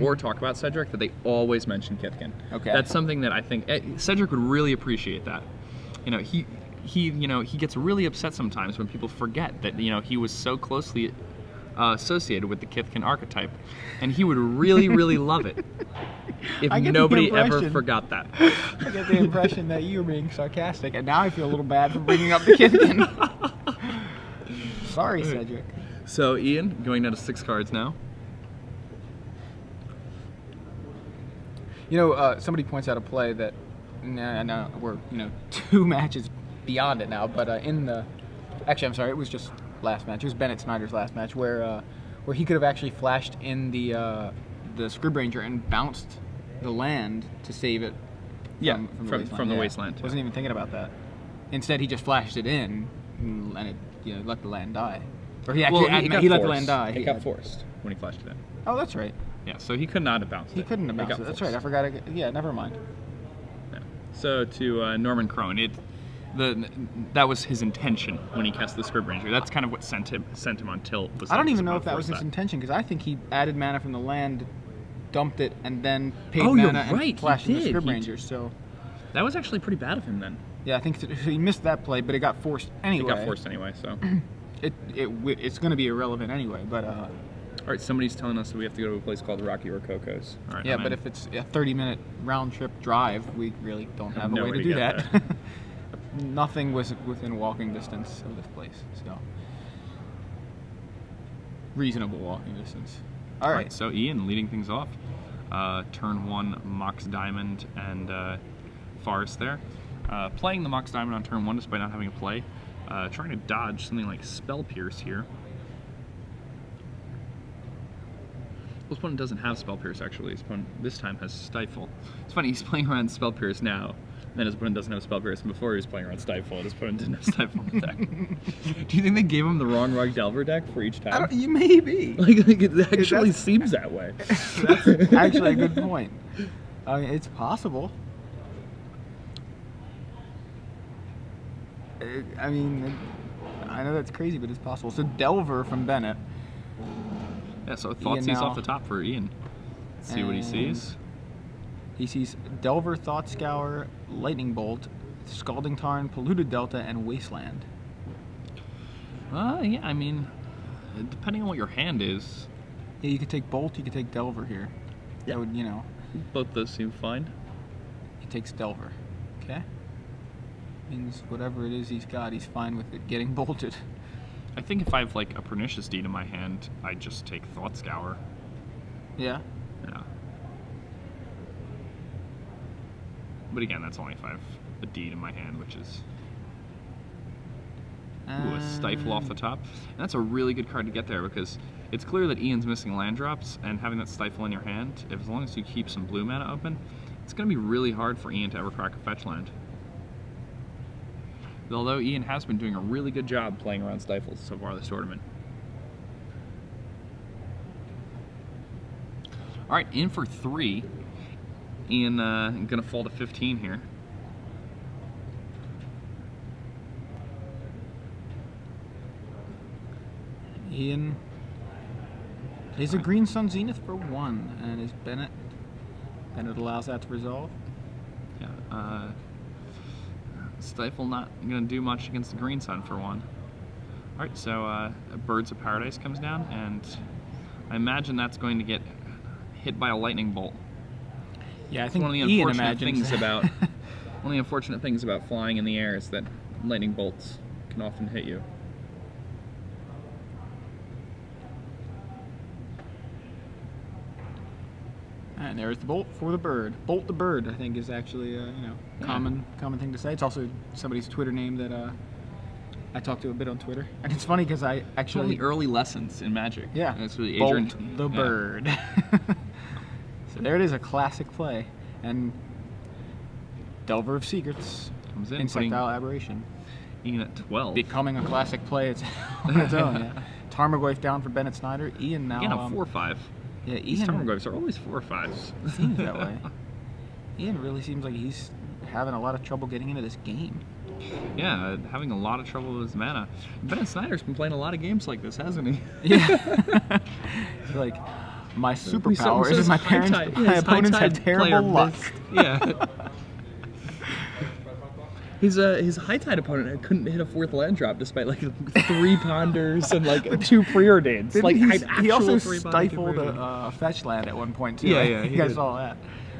or talk about Cedric that they always mention Kithkin. Okay. That's something that I think eh, Cedric would really appreciate that. You know, he he you know he gets really upset sometimes when people forget that you know he was so closely uh, associated with the Kithkin archetype, and he would really really love it if I get the nobody ever forgot that. I get the impression that you were being sarcastic, and now I feel a little bad for bringing up the Kithkin. Sorry, Cedric. So Ian going down to six cards now. You know, uh, somebody points out a play that, nah, no, we're you know two matches beyond it now, but uh, in the, actually, I'm sorry, it was just last match. It was Bennett Snyder's last match where uh, where he could have actually flashed in the uh, the Scryb Ranger and bounced the land to save it. Yeah, from, from- the wasteland. from the Yeah. wasteland, yeah. Wasn't even thinking about that. Instead, he just flashed it in, and it you know let the land die. Or he actually Well, he, got let the land die. It He got had- forced when he flashed it in. Oh, that's right. Yeah, so he could not have bounced it. He it. couldn't have bounced it. That's right. I forgot. It. Yeah, never mind. Yeah. So to uh, Norman Crone, it the that was his intention when he cast the Scryb Ranger. That's kind of what sent him sent him on tilt. was I don't even know if that was his intention because I think he added mana from the land, dumped it, and then paid Oh, mana right, and flashed the. Scryb Ranger. So That was actually pretty bad of him then. yeah, I think he missed that play, but it got forced anyway. It got forced anyway. So, It it it's going to be irrelevant anyway. But uh, right, somebody's telling us that we have to go to a place called Rocky Rococo's. All right. yeah, I'm but in. if it's a 30 minute round trip drive, we really don't have a way way to to do that. Nothing was within walking distance of this place, so reasonable walking distance. All All right. right, so Ian leading things off. Uh, turn one, Mox Diamond and uh, Forest there. Uh, playing the Mox Diamond on turn one despite not having a play. Uh, trying to dodge something like Spell Pierce here. This opponent doesn't have Spell Pierce actually. His opponent this time has Stifle. It's funny, he's playing around Spell Pierce now. And then his opponent doesn't have Spell Pierce, and before he was playing around Stifle, and his opponent didn't have Stifle in the deck. Do you think they gave him the wrong Rug Delver deck for each time? You may be. Like, like, it actually That's- seems that way. That's actually a good point. I mean, it's possible. It- I mean, it- I know that's crazy, but it's possible. So Delver from Bennett. Yeah, so thoughts he's now. off the top for Ian. Let's see what he sees. He sees Delver, Thought Scour, Lightning Bolt, Scalding Tarn, Polluted Delta, and Wasteland. Uh, yeah, I mean, depending on what your hand is, Yeah, you could take Bolt, you could take Delver here. Yeah. That would, you know, both those seem fine. he takes Delver. Okay? Means whatever it is he's got, he's fine with it getting bolted. I think if I have like a pernicious deed in my hand, I just take Thought Scour. Yeah. Yeah. But again, that's only if I have a deed in my hand, which is ooh, a stifle off the Um, top. And that's a really good card to get there because it's clear that Ian's missing land drops, and having that stifle in your hand, if as long as you keep some blue mana open, it's going to be really hard for Ian to ever crack a fetch land. Although Ian has been doing a really good job playing around stifles so far this tournament. All right, in for three. Ian uh, gonna fall to 15 here. Ian plays a Green Sun Zenith for one, and is Bennett. Bennett allows that to resolve. Yeah. Uh, Stifle not gonna do much against the Green Sun for one. All right, so uh, Birds of Paradise comes down, and I imagine that's going to get hit by a lightning bolt. Yeah, I think one of the Ian unfortunate things about one of the unfortunate things about flying in the air is that lightning bolts can often hit you. And there's the bolt for the bird. Bolt the bird, I think, is actually a you know Yeah. common common thing to say. It's also somebody's Twitter name that uh, I talked to a bit on Twitter, and it's funny because I It's one of actually the early lessons in Magic. yeah That's really bolt Adrian. the yeah. bird. so there it is, a classic play, and Delver of Secrets, Comes in, Insectile Aberration, Ian at 12. becoming a classic play it's on its own. Yeah. Tarmogoyf down for Bennett Snyder. Ian now. Again, a um, 4 5. Yeah, These Ian Tarmogoyfs are always 4 or 5s. seems that way. Ian really seems like he's having a lot of trouble getting into this game. Yeah, uh, having a lot of trouble with his mana. Bennett Snyder's been playing a lot of games like this, hasn't he? Yeah. Like, my superpower is my parents, tide- my opponents have terrible luck. Yeah. His uh, his high tide opponent couldn't hit a fourth land drop despite like three ponders and like two preordains. Like he, also actual three ponder, two stifled a uh, fetch land at one point too. Yeah, right? yeah, he you guys did. saw that.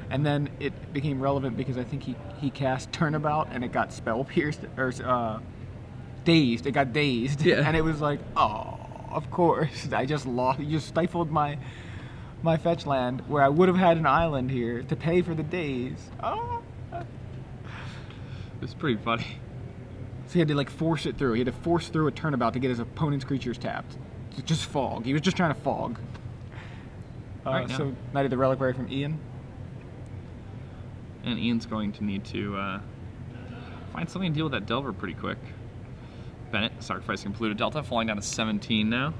And then it became relevant because I think he, he cast turnabout and it got spell pierced or uh, dazed. It got dazed. Yeah. And it was like, oh, of course. I just lost. You just stifled my my fetch land where I would have had an island here to pay for the daze. Oh. It's pretty funny. So he had to like force it through. He had to force through a turnabout to get his opponent's creatures tapped. Just fog. He was just trying to fog. Uh, Alright, now- so Knight of the Reliquary from Ian. And Ian's going to need to uh, find something to deal with that Delver pretty quick. Bennett sacrificing Polluted Delta, falling down to 17 now.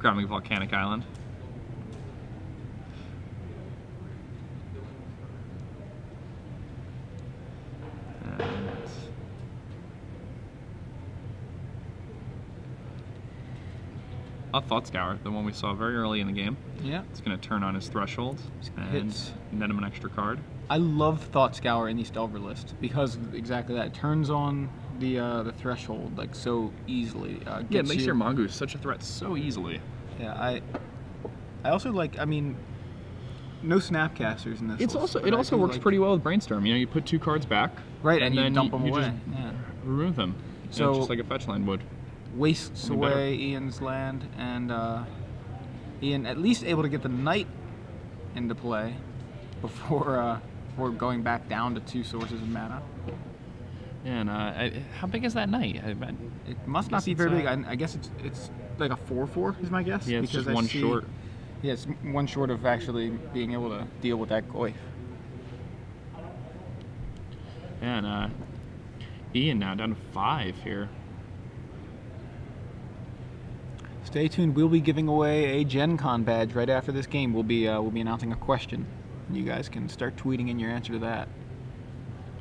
Grabbing Volcanic Island. And a Thought Scour, the one we saw very early in the game. Yeah. It's going to turn on his threshold and Hits. net him an extra card. I love Thought Scour in these Delver list because exactly that. It turns on the uh, the threshold like so easily. Uh, Yeah, it makes you- your mongoose such a threat so easily. Yeah, I I also like. I mean, no snapcasters in this. It's list, also it also works like- pretty well with brainstorm. You know, you put two cards back, Right, and, you then dump them you away. just Yeah. remove them. So- So just like a fetch land would. Wastes better. away Ian's land, and uh, Ian at least able to get the knight into play before uh, before going back down to two sources of mana. And uh, I, how big is that knight? I, I, It must not be very big. I, I guess it's it's like a four four is my guess. yeah, it's because just one see- short. Yeah, it's one short of actually being able to deal with that goyf. And uh, Ian now down to five here. Stay tuned. We'll be giving away a Gen Con badge right after this game. We'll be uh, we'll be announcing a question. You guys can start tweeting in your answer to that.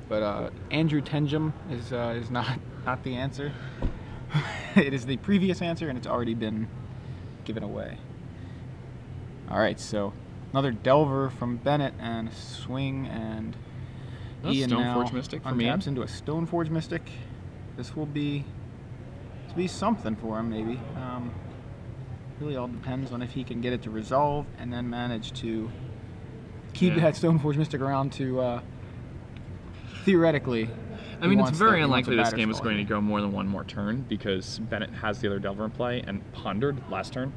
But uh, Andrew Tenjum is uh, is not not the answer. it is the previous answer, and it's already been given away. All right, so another Delver from Bennett and swing and That's Ian Stoneforge Mystic from Ian. untaps into a Stoneforge Mystic. This will be this will be something for him, maybe. Um, really, all depends on if he can get it to resolve and then manage to keep Yeah. that Stoneforge Mystic around to uh, theoretically. I mean, it's very the- he wants a unlikely this game is going to go more than one more turn because Bennett has the other Delver in play and pondered last turn.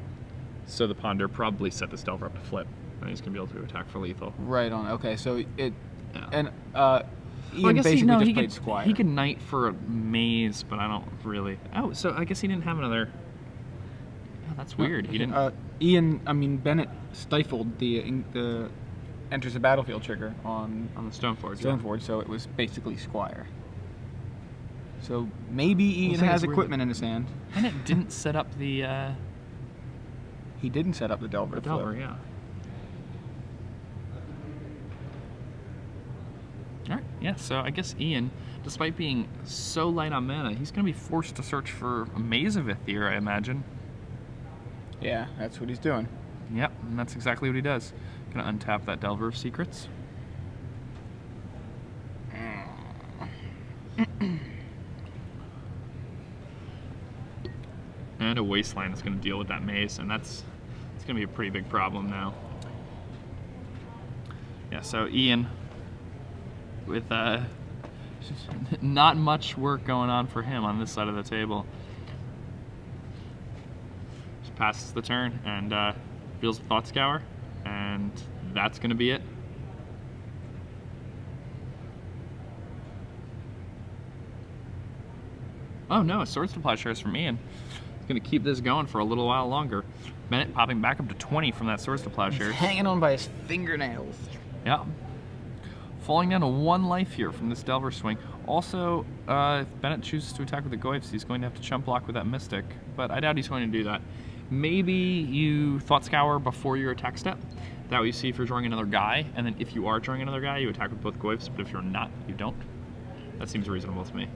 So the ponder probably set this Delver up to flip. And he's going to be able to attack for lethal. Right on. Okay, so it Yeah. and uh, Ian Well, I guess basically he, no, just he played could, Squire. he could knight for a maze, but I don't really. Oh, so I guess he didn't have another. That's weird. He didn't. Uh, Ian, I mean Bennett stifled the the enters the battlefield trigger on on the Stoneforge. yeah. Stoneforge, so it was basically Squire. So maybe Ian has equipment in his hand. Bennett didn't set up the, uh, He didn't set up the Delver. the to flip. Delver, yeah. Alright, yeah, so I guess Ian, despite being so light on mana, he's going to be forced to search for a Maze of Ithir, I imagine. Yeah, that's what he's doing. Yep, and that's exactly what he does. Gonna untap that Delver of Secrets. and a Wasteland is gonna deal with that maze, and that's it's gonna be a pretty big problem now. Yeah, so Ian, with uh, not much work going on for him on this side of the table. Passes the turn and uh, feels Thought Scour, and that's gonna be it. Oh no, a Swords to Plowshares from Ian. He's gonna keep this going for a little while longer. Bennett popping back up to 20 from that Swords to He's Plowshares. hanging on by his fingernails. Yeah. Falling down to one life here from this Delver swing. Also, uh, if Bennett chooses to attack with the Goyfs, he's going to have to chump block with that Mystic, but I doubt he's going to do that. Maybe you Thought Scour before your attack step. That way you see if you're drawing another guy, and then if you are drawing another guy, you attack with both Goyfs, but if you're not, you don't. That seems reasonable to me.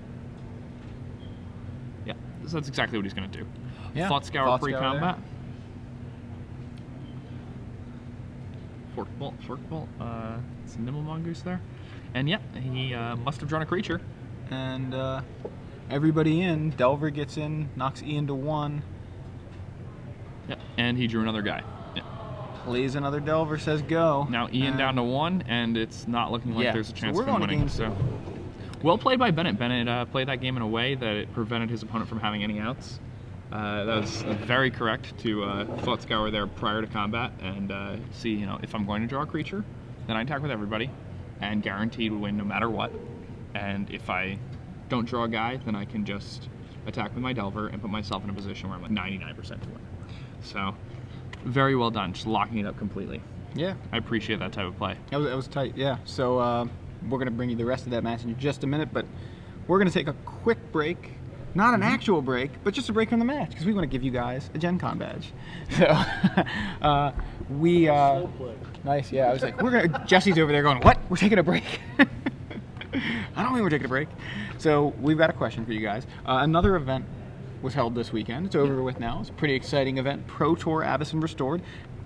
Yeah, so that's exactly what he's going to do. Yeah, Thought Scour Thought pre Scour combat. Fork bolt, fork bolt. Uh, it's a nimble mongoose there, and yeah, he uh, must have drawn a creature. And uh, everybody in. Delver gets in, knocks Ian to one, Yeah, and he drew another guy. Yeah. plays another Delver, says go. Now Ian down to one, and it's not looking like Yeah, there's a so chance we're of winning. So, well played by Bennett. Bennett uh, played that game in a way that it prevented his opponent from having any outs. Uh, that was very correct to uh, thought scour there prior to combat and uh, see, you know, if I'm going to draw a creature, then I attack with everybody and guaranteed we win no matter what. And if I don't draw a guy, then I can just attack with my Delver and put myself in a position where I'm like 99% to win. So, very well done, just locking it up completely. Yeah, I appreciate that type of play. that was, that was tight. Yeah. So uh, we're going to bring you the rest of that match in just a minute, but we're going to take a quick break. Not an Mm-hmm. actual break, but just a break from the match because we want to give you guys a Gen Con badge. So uh, we. Uh, nice, yeah. I was like, we're gonna. Jesse's over there going, what? We're taking a break. I don't think we're taking a break. So we've got a question for you guys. Uh, another event was held this weekend. It's over with now. It's a pretty exciting event. Pro Tour Avacyn Restored.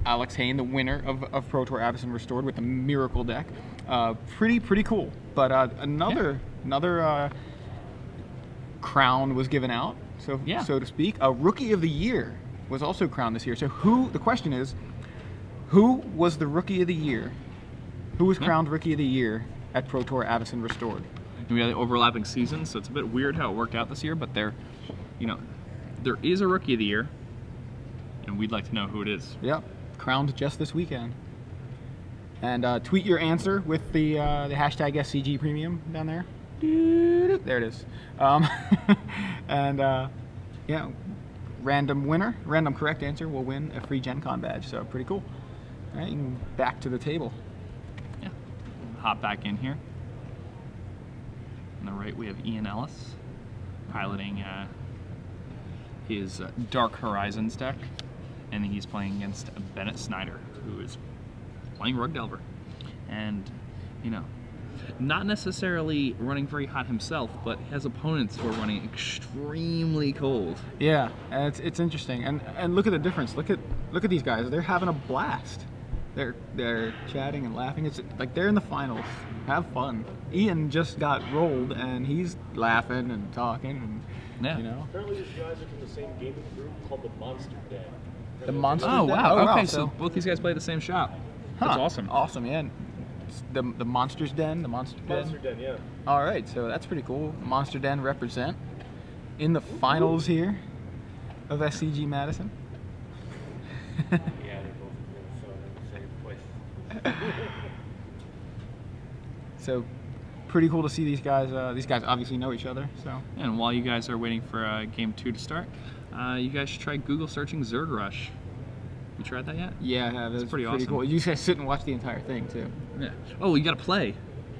Alex Hayne, the winner of, of Pro Tour Avacyn Restored with the Miracle deck. Uh, pretty pretty cool. But uh, another another uh, crown was given out, so Yeah. so to speak. A Rookie of the Year was also crowned this year. So who? The question is, who was the Rookie of the Year? Who was Yeah. crowned Rookie of the Year at Pro Tour Avacyn Restored? we had overlapping seasons, so it's a bit weird how it worked out this year. But there, you know, there is a rookie of the year, and we'd like to know who it is. Yep, crowned just this weekend. And uh, tweet your answer with the uh, the hashtag SCG Premium down there. There it is. Um, and uh, yeah, random winner, random correct answer will win a free Gen Con badge. So pretty cool. All right, and back to the table. Yeah, hop back in here. On the right, we have Ian Ellis piloting uh, his uh, Dark Horizons deck, and he's playing against Bennett Snyder, who is playing Rug Delver, and you know, not necessarily running very hot himself, but has opponents who are running extremely cold. Yeah, it's it's interesting. And and look at the difference. Look at look at these guys. They're having a blast. They're they're chatting and laughing. It's like they're in the finals. Have fun. Ian just got rolled and he's laughing and talking and Yeah. you know. Apparently, these guys are from the same gaming group called the Monster Den. The monster. Oh, den. Oh wow! Oh, okay, so both these guys play at the same shop. That's awesome. Awesome, yeah. The the monsters den, the monster den. Monster Den, yeah. All right, so that's pretty cool. Monster Den represent in the finals here of SCG Madison. Yeah, they're both in the same place. So pretty cool to see these guys. Uh, these guys obviously know each other. So And while you guys are waiting for uh, game two to start, uh, you guys should try Google searching Zerg Rush. You tried that yet? yeah, I have. It's pretty pretty, awesome. cool. You guys sit and watch the entire thing too. Yeah. Oh, you got to play.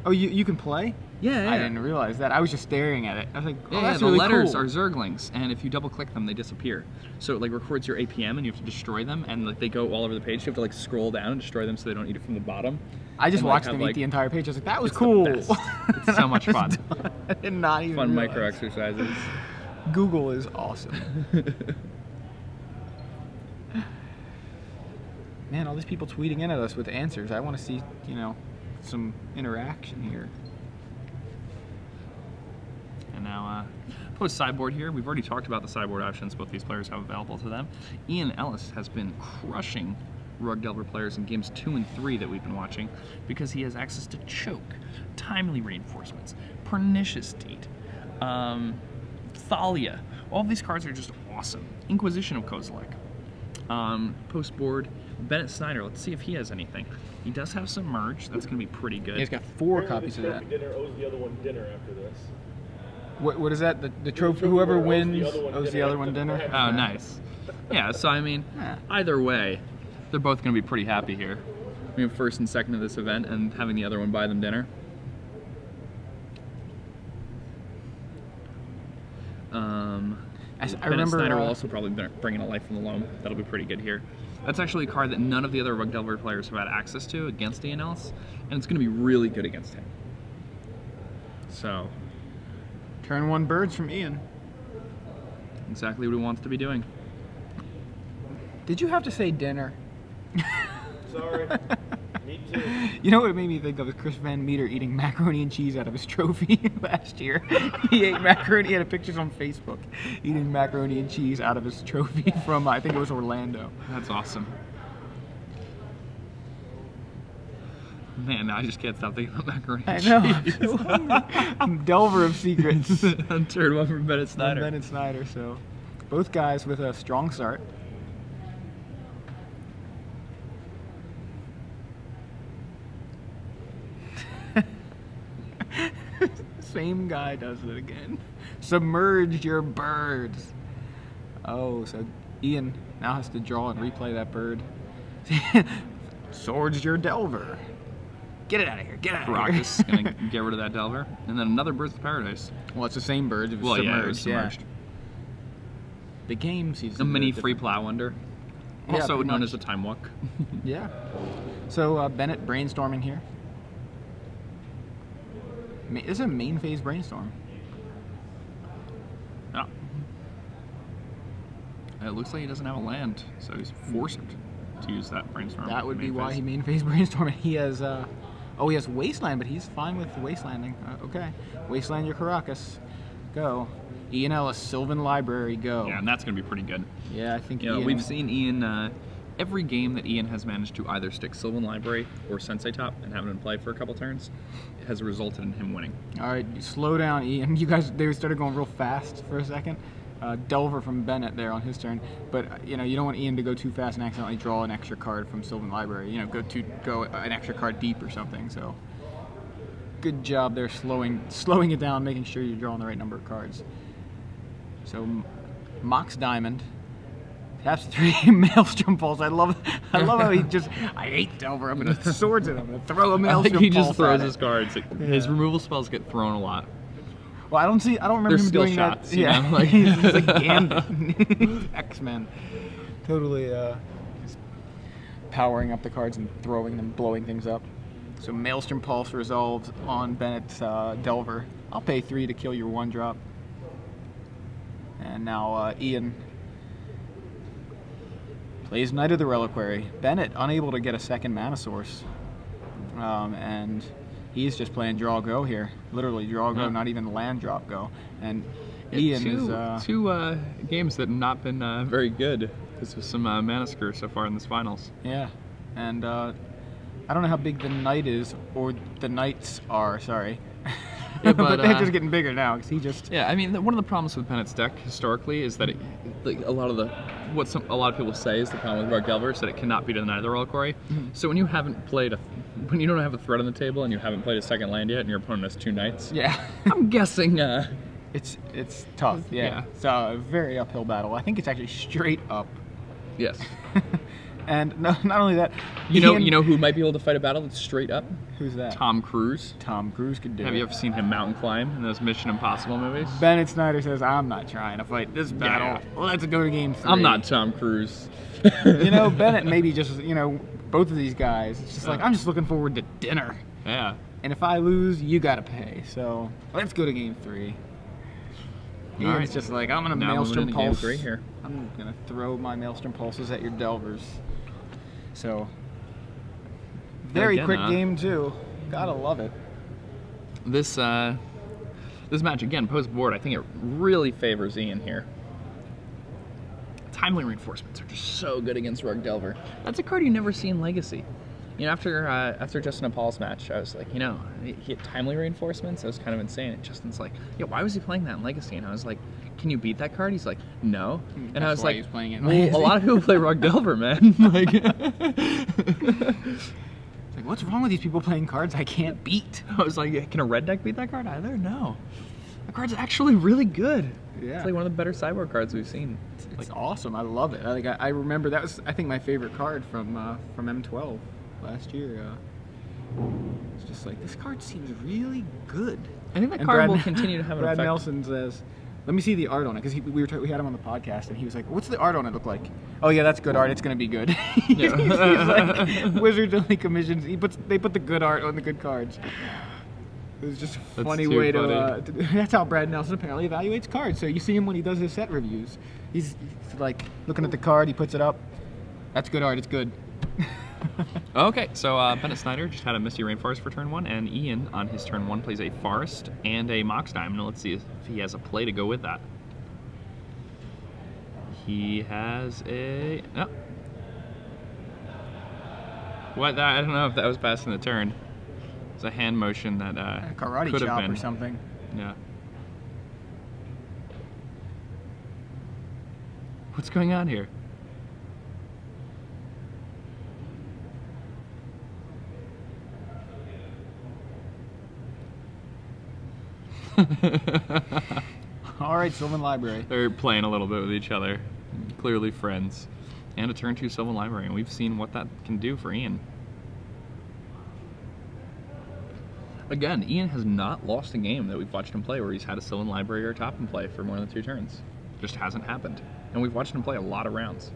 Oh, you, you can play? Yeah, yeah. I didn't realize that. I was just staring at it. I was like, oh, Yeah, yeah, that's the letters cool. are Zerglings, and if you double click them, they disappear. So it like records your APM, and you have to destroy them, and like they go all over the page. You have to like scroll down and destroy them so they don't eat it from the bottom. I just and, like, watched have, them like- eat the entire page. I was like, that was cool. It's so much fun. I did not even Fun realize. micro exercises. Google is awesome. Man, all these people tweeting in at us with answers. I want to see, you know, some interaction here. And now, uh, post sideboard here. We've already talked about the sideboard options both these players have available to them. Ian Ellis has been crushing Rug Delver players in games two and three that we've been watching because he has access to Choke, Timely Reinforcements, Pernicious Deed, um, Thalia. All of these cards are just awesome. Inquisition of Kozilek. Um, post board, Bennett Snyder. Let's see if he has anything. He does have some merge. That's going to be pretty good. He's got four Apparently, copies of that. dinner owes the other one dinner after this. What, what is that? The, the trophy, whoever the wins owes the dinner. other one dinner. Oh, nice. Yeah, so I mean, either way, they're both going to be pretty happy here. I mean, first and second of this event, and having the other one buy them dinner. Um, I I Bennett remember, Snyder will uh, also probably bring- bring in a life from the loam. That'll be pretty good here. That's actually a card that none of the other Rug Delver players have had access to against Ian Ellis, and it's going to be really good against him. So, Turn one birds from Ian. exactly what he wants to be doing. Did you have to say dinner? Sorry. Me too. You know what it made me think of is Chris VanMeter eating macaroni and cheese out of his trophy last year. he ate macaroni. He had pictures on Facebook eating macaroni and cheese out of his trophy from I think it was Orlando. That's awesome. Man, I just can't stop thinking about macaroni. I know. I'm Delver of secrets. Third one from Bennett And Snyder. Bennett Snyder. So, both guys with a strong start. Same guy does it again. Submerge your birds. Oh, so Ian now has to draw and replay that bird. Swords your Delver. Get it out of here. Get out of here. Karakas gonna get rid of that Delver, and then another Birds of Paradise. Well, it's the same bird. It was Well, submerged. yeah, it was submerged. The game seems A mini free plow under. Yeah, Also pretty known much. as a time walk. Yeah. So uh, Bennett brainstorming here. Ma- This is a main phase brainstorm. Yeah. It looks like he doesn't have a land, so he's forced to use that brainstorm. That would be main why phase. he main phase brainstorming. He has, uh, oh, he has wasteland, but he's fine with wastelanding. Uh, okay, wasteland your Karakas, go. Ian Ellis, Sylvan Library, go. Yeah, and that's gonna be pretty good. Yeah, I think You know, Ian, we've seen Ian. Uh, every game that Ian has managed to either stick Sylvan Library or Sensei Top and have in play for a couple turns has resulted in him winning. All right, slow down, Ian. You guys, they started going real fast for a second. Uh, Delver from Bennett there on his turn, but uh, you know you don't want Ian to go too fast and accidentally draw an extra card from Sylvan Library. You know, go to go an extra card deep or something. So, good job there, slowing slowing it down, making sure you're drawing the right number of cards. So, Mox Diamond, taps three Maelstrom Pulse. I love I love how he just I hate Delver. I'm gonna swords at him. I'm gonna throw a Maelstrom I think he just throws his it. cards. His Yeah. removal spells get thrown a lot. Well, I don't see. I don't remember They're him doing shots, that. Yeah, know, like he's like Gambit, X Men, totally uh, just powering up the cards and throwing them, blowing things up. So Maelstrom Pulse resolves on Bennett's uh, Delver. I'll pay three to kill your one drop. And now uh, Ian plays Knight of the Reliquary. Bennett unable to get a second mana source, um, and he's just playing draw go here. Literally draw go, Yeah. not even land drop go. And Ian two, is uh, two uh, games that have not been uh, very good This of some uh, mana screw so far in this finals. yeah, and uh, I don't know how big the knight is or the knights are. Sorry, Yeah, but, but, they're uh, just getting bigger now because he just Yeah, I mean, the, one of the problems with Bennett's deck historically is that it, like, a lot of the what some a lot of people say is the problem with Mark Delver is that it cannot beat another Reliquary. Mm-hmm. So when you haven't played a when you don't have a threat on the table and you haven't played a second land yet and your opponent has two knights, yeah. I'm guessing. Uh, It's it's tough. Yeah. Yeah. It's a very uphill battle. I think it's actually straight up. yes. and no, not only that, You know, Ian- you know who might be able to fight a battle that's straight up? who's that? Tom Cruise. Tom Cruise could do Have it. you ever seen him mountain climb in those Mission Impossible movies? Bennett Snyder says, "I'm not trying to fight this battle. Let's go to game 3 I'm not Tom Cruise. you know, Bennett maybe just you know both of these guys. It's just like. I'm just looking forward to dinner, Yeah. and if I lose, you gotta pay. So let's go to game three. Ian's right. just like I'm gonna Now maelstrom pulse. three here. I'm gonna throw my maelstrom pulses at your delvers. So very again, quick uh, game too. Gotta love it. This uh, this match again post board. I think it really favors Ian here. Timely reinforcements are just so good against Rug Delver. That's a card you never see in Legacy. You know, after uh, after Justin Paul's match, I was like, you know, he had timely reinforcements. That was kind of insane. And Justin's like, yeah, why was he playing that in Legacy? And I was like, can you beat that card? He's like, no. And I was like, he's playing it well, a lot of people play Rug Delver, man. like, like what's wrong with these people playing cards I can't beat? I was like, can a red deck beat that card either? No. The card's actually really good. Yeah. It's like one of the better sideboard cards we've seen. It's like awesome. I love it. I, like I, I remember that was I think my favorite card from uh, from M12 last year. Uh, it's just like this card seems really good. I think that And card Brad- will continue to have an Brad effect. Nelson says, "Let me see the art on it," because we were we had him on the podcast, and he was like, "What's the art on it look like?" Oh yeah, that's good art. It's gonna be good. He's like, Wizards only commissions. He puts they put the good art on the good cards. It was just a That's funny way to, uh, to. That's how Brad Nelson apparently evaluates cards. So you see him when he does his set reviews. He's, he's like looking at the card, he puts it up, That's good art. It's good. Okay, so uh, Bennett Snyder just had a Misty Rainforest for turn one, and Ian on his turn one plays a Forest and a Mox Diamond. Let's see if he has a play to go with that. He has a no. What? I don't know if that was passing the turn. It's a hand motion that uh, A karate could have chop been. or something. Yeah. What's going on here? All right, Sylvan Library. They're playing a little bit with each other. Clearly friends. And a turn two Sylvan Library, and we've seen what that can do for Ian. Again, Ian has not lost a game that we've watched him play where he's had a Sylvan Library or top and play for more than two turns. It Just hasn't happened. And we've watched him play a lot of rounds.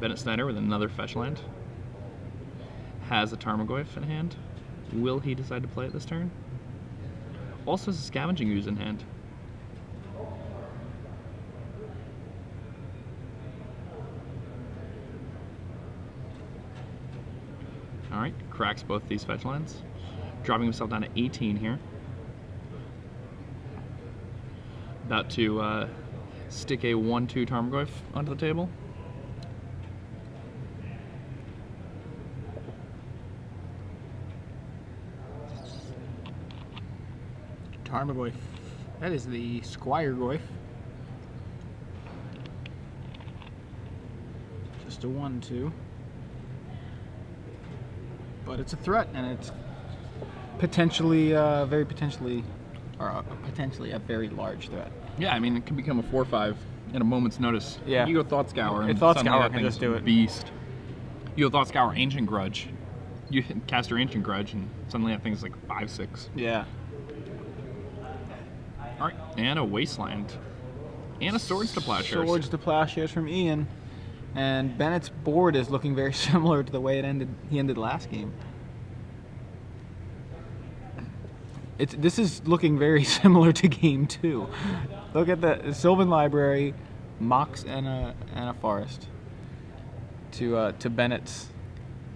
Bennett Snyder with another fetch land. Has a Tarmogoyf in hand. Will he decide to play it this turn? Also has a Scavenging Ooze in hand. Alright, cracks both these fetch lands. Dropping himself down to 18 here. About to uh, stick a 1-2 Tarmogoyf onto the table. Tarmogoyf. That is the Squire Goyf. Just a one, two. But it's a threat, and it's potentially, uh, very potentially, or uh, potentially a very large threat. Yeah, I mean, it can become a 4 5 in a moment's notice. Yeah. You go Thought Scour. And Thought Scour can just do it. Beast. You go Thought Scour Ancient Grudge. You cast your Ancient Grudge, and suddenly that thing's like 5 6. Yeah. And a Wasteland. And a Swords to Plowshares. Swords to Plowshares from Ian. And Bennett's board is looking very similar to the way it ended. He ended last game. It's this is looking very similar to game two. Look at the Sylvan Library, Mox and a and a Forest. To uh, to Bennett's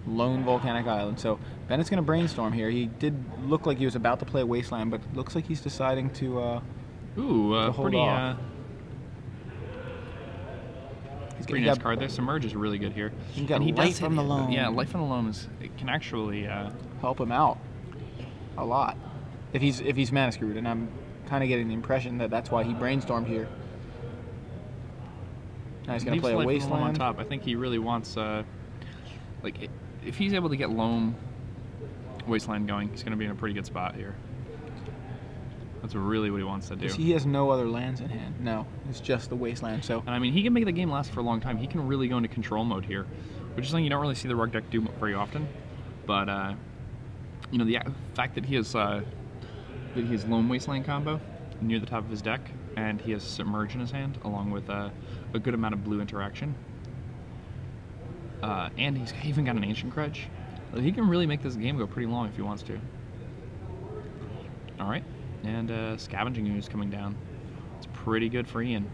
lone volcanic island. So Bennett's gonna brainstorm here. He did look like he was about to play Wasteland, but looks like he's deciding to. Uh, Ooh, uh, hold pretty, uh, off. he's pretty he nice got- card there. Submerge is really good here. He got and he Life does from the Loam. Yeah, Life on the Loam is, it can actually. Uh, help him out a lot if he's if he's mana screwed and i'm kind of getting the impression that that's why he brainstormed here now he's going to leaves play a Life on the Loam on top. I think he really wants, uh, like, if he's able to get Loam Wasteland going, he's going to be in a pretty good spot here. That's really what he wants to do. he has no other lands in hand no it's just the wasteland so And I mean, he can make the game last for a long time. He can really go into control mode here, which is something you don't really see the Rug deck do very often. But uh, you know, the fact that he has uh, that he has Loam Wasteland combo near the top of his deck, and he has Submerge in his hand, along with uh, a good amount of blue interaction, uh, and he's even got an Ancient Grudge. He can really make this game go pretty long if he wants to. All right, and uh, Scavenging Ooze coming down. It's pretty good for Ian.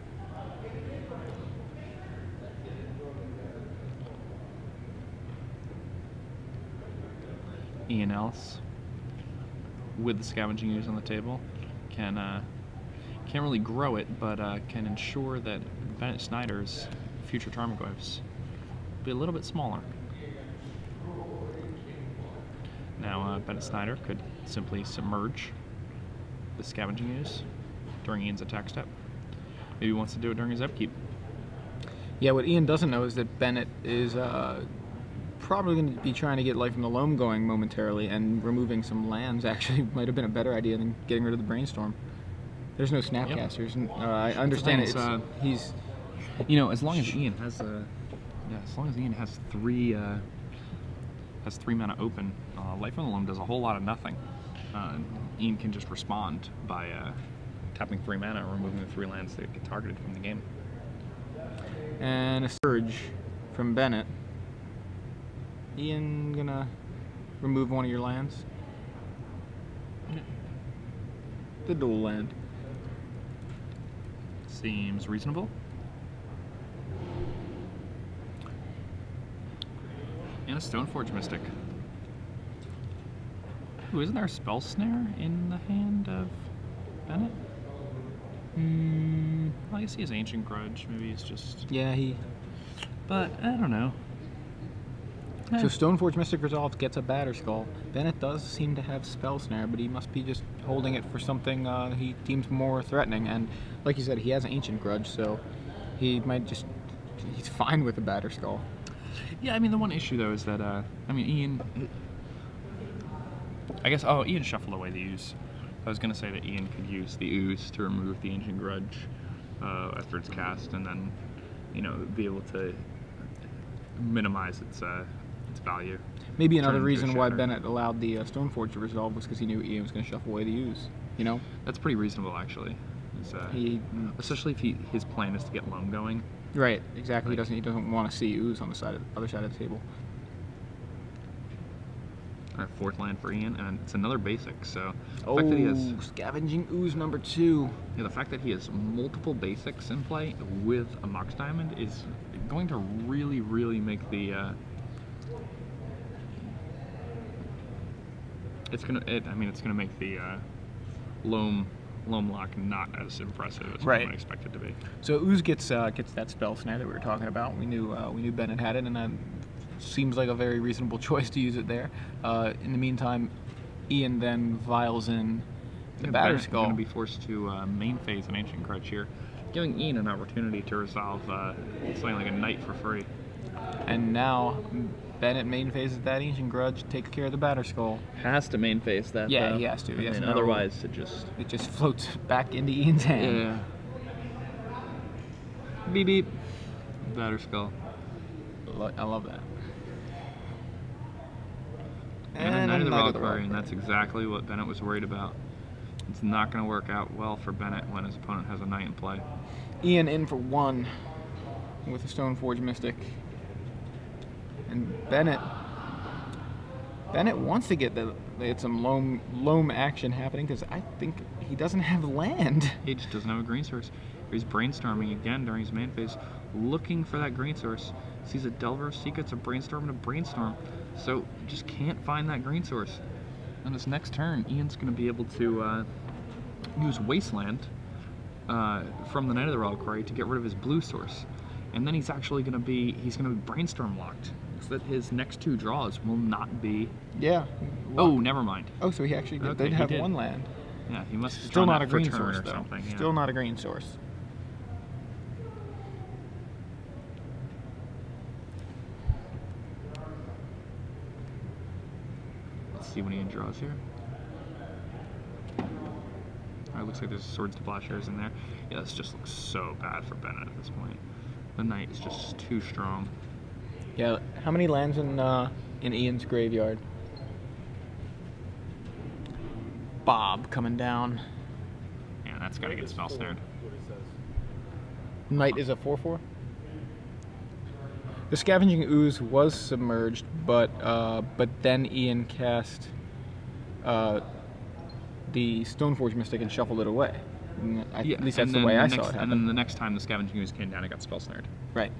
Ian Ellis with the scavenging ooze on the table can uh, can't really grow it, but uh, can ensure that Bennett Snyder's future Tarmogoyfs be a little bit smaller. Now uh, Bennett Snyder could simply submerge the scavenging ooze during Ian's attack step. Maybe he wants to do it during his upkeep. yeah what ian doesn't know is that bennett is uh, probably going to be trying to get life from the loam going momentarily and removing some lands actually might have been a better idea than getting rid of the brainstorm there's no snapcasters and, uh, i understand it. uh, he's You know, as long as Ian has uh, yeah, as long as Ian has three uh, has three mana open, uh, Life from the Loam does a whole lot of nothing. Uh, Ian can just respond by uh, tapping three mana and removing the three lands that get targeted from the game. and a surge from Bennett. Ian gonna remove one of your lands. The dual land. Seems reasonable. And a Stoneforge Mystic. Ooh, isn't there a Spell Snare in the hand of Bennett? Hmm. Well, I guess he has Ancient Grudge. Maybe he's just. Yeah, he. But I don't know. Eh, So Stoneforge Mystic Resolve gets a Batterskull. Bennett does seem to have Spell Snare, but he must be just holding it for something uh, he deems more threatening. And like you said, he has an Ancient Grudge, so he might just. He's fine with a Batterskull. Yeah, I mean the one issue though is that uh, I mean Ian. I guess oh Ian shuffled away the ooze. I was gonna say that Ian could use the ooze to remove the ancient grudge uh, after it's cast, and then you know be able to minimize its uh, its value. Maybe another Turn into a reason why. Bennett allowed the uh, Stoneforge to resolve was because he knew Ian was going to shuffle away the ooze, You know, That's pretty reasonable actually. Uh, he. especially if he, his plan is to get loam going. Right, exactly. He doesn't. He doesn't want to see ooze on the side of other side of the table. Right, fourth land for Ian, and it's another basic. So the Oh, fact that he has scavenging ooze number two. Yeah, the fact that he has multiple basics in play with a Mox Diamond is going to really, really make the. Uh, it's gonna. It, I mean, it's gonna make the uh, loam loam lock not as impressive as Right. one expect it to be. So ooze gets uh, gets that spell snare that we were talking about. We knew uh, we knew Bennett had it, and that seems like a very reasonable choice to use it there. Uh, in the meantime, Ian then vials in the Yeah, Batterskull. going to be forced to uh, main phase an ancient grudge here, giving Ian an opportunity to resolve uh, something like a knight for free. And now Bennett main phases that ancient grudge, takes care of the batter skull. Has to main phase that. Yeah, though. he has to, I yes, mean, no- otherwise, it just. It just floats back into Ian's hand. Yeah. Beep beep. Batterskull. I love that. And, And a Knight of the Knight of the and that's exactly what Bennett was worried about. It's not going to work out well for Bennett when his opponent has a knight in play. Ian in for one with a Stoneforge Mystic. And Bennett Bennett wants to get the get some loam loam action happening because I think he doesn't have land. He just doesn't have a green source. He's brainstorming again during his main phase, looking for that green source. Sees a Delver of Secrets, a brainstorm, and a brainstorm. So just can't find that green source. On his next turn, Ian's going to be able to uh, use Wasteland uh, from the Knight of the Reliquary to get rid of his blue source. And then he's actually going to be he's going to be brainstorm locked, so that his next two draws will not be. Yeah. Oh, never mind. Oh, so he actually did, Okay, did have did. one land. Yeah, he must have Still not a green source though. something. yeah. Still not a green source. Let's see what Ian draws here. Alright, looks like there's swords to plowshares in there. Yeah, this just looks so bad for Bennett at this point. The knight is just too strong. Yeah. How many lands in uh, in Ian's graveyard? Bob coming down. Yeah, that's gotta get spell snared. It. Knight is a 4 4. The Scavenging Ooze was submerged, but uh, but then Ian cast uh, the Stoneforge Mystic and shuffled it away. I, Yeah, at least that's the way I next, saw it And then the next time the scavenging ooze came down, it got spell snared. Right.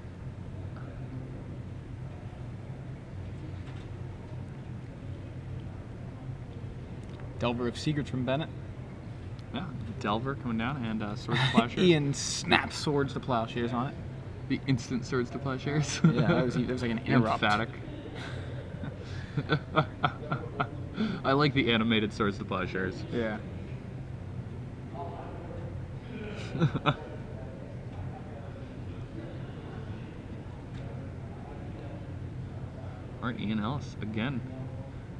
Delver of Secrets from Bennett. Yeah, Delver coming down and uh, swords to plowshares. Ian snaps swords to plowshares on it. The instant swords to plowshares. Yeah, that was, that was like an interrupt. Emphatic. I like the animated swords to plowshares. Yeah. All right, Ian Ellis again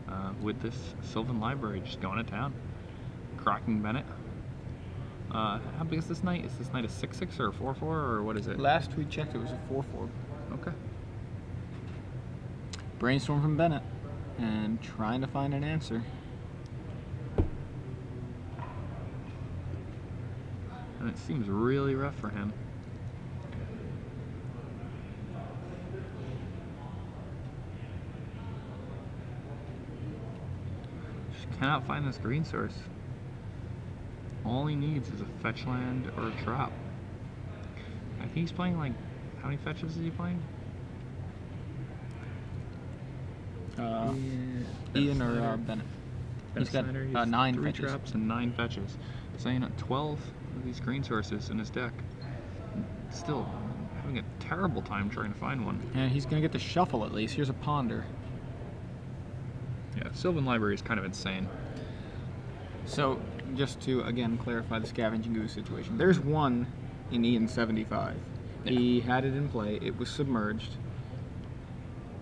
uh, with this Sylvan Library, just going to town. Cracking Bennett. Uh, how big is this knight? Is this knight a six six or a four four or what is it? Last we checked, it was a 4 4. Okay. Brainstorm from Bennett and trying to find an answer. And it seems really rough for him. Just cannot find this green source. All he needs is a fetch land or a trap. I think he's playing like how many fetches is he playing? Uh, Ian or uh, Bennett? He's got Snyder, he uh, nine three fetches. traps and nine fetches. Know, 12 of these green sources in his deck. Still having a terrible time trying to find one. And he's gonna get the shuffle at least. Here's a ponder. Yeah, Sylvan Library is kind of insane. So, just to again clarify the Scavenging Ooze situation, there's one in Ian 75. He had it in play. It was submerged.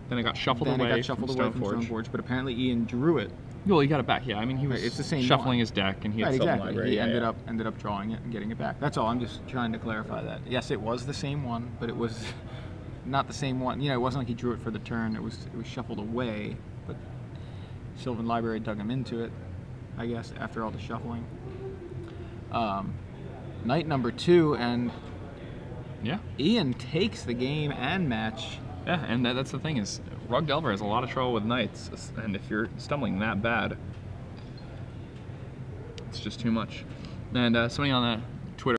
Then it got shuffled then away it got shuffled from away from Stoneforge. But apparently Ian drew it. Well, he got it back. Yeah, I mean he Right, was it's the same shuffling one. his deck and he had right, exactly. Library. he yeah, ended yeah. up ended up drawing it and getting it back. That's all. I'm just trying to clarify that. Yes, it was the same one, but it was not the same one. You know, it wasn't like he drew it for the turn. It was it was shuffled away, but Sylvan Library dug him into it. I guess after all the shuffling. Um, knight number two, and Yeah, Ian takes the game and match. Yeah, and that, that's the thing is, Rug Delver has a lot of trouble with knights, and if you're stumbling that bad, it's just too much. And uh, on the